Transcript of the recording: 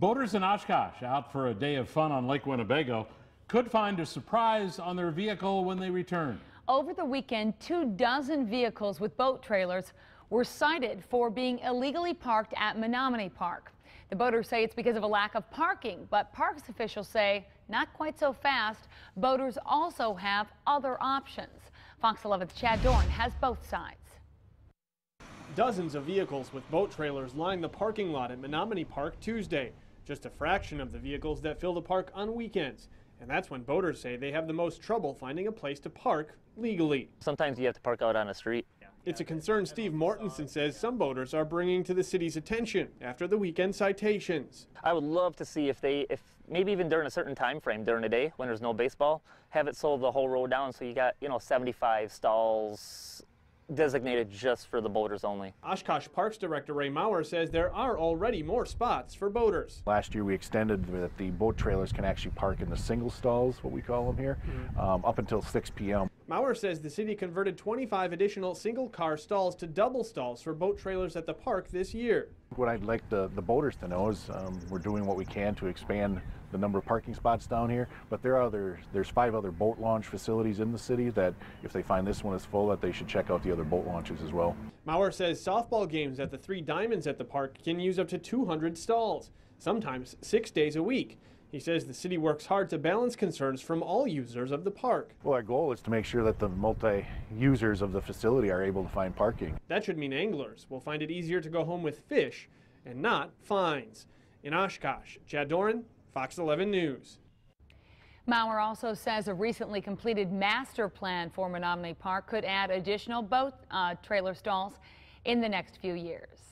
Boaters in Oshkosh, out for a day of fun on Lake Winnebago, could find a surprise on their vehicle when they return. Over the weekend, two dozen vehicles with boat trailers were cited for being illegally parked at Menominee Park. The boaters say it's because of a lack of parking, but parks officials say not quite so fast. Boaters also have other options. Fox 11's Chad Doran has both sides. Dozens of vehicles with boat trailers line the parking lot at Menominee Park Tuesday just a fraction of the vehicles that fill the park on weekends. And that's when boaters say they have the most trouble finding a place to park legally. Sometimes you have to park out on the street. It's a concern Steve Mortensen says some boaters are bringing to the city's attention after the weekend citations. I would love to see if they, if maybe even during a certain time frame during the day when there's no baseball, have it sold the whole road down so you got, you know, 75 stalls, designated just for the boaters only. Oshkosh Parks Director Ray Maurer says there are already more spots for boaters. Last year we extended that the boat trailers can actually park in the single stalls, what we call them here, mm -hmm. um, up until 6 p.m. Maurer says the city converted 25 additional single car stalls to double stalls for boat trailers at the park this year. What I'd like the, the boaters to know is um, we're doing what we can to expand the number of parking spots down here, but there are other, there's five other boat launch facilities in the city that if they find this one is full, that they should check out the other boat launches as well. Maurer says softball games at the three diamonds at the park can use up to 200 stalls, sometimes six days a week. He says the city works hard to balance concerns from all users of the park. Well, our goal is to make sure that the multi-users of the facility are able to find parking. That should mean anglers will find it easier to go home with fish and not fines. In Oshkosh, Chad Doran, Fox 11 News. Maurer also says a recently completed master plan for Menominee Park could add additional boat uh, trailer stalls in the next few years.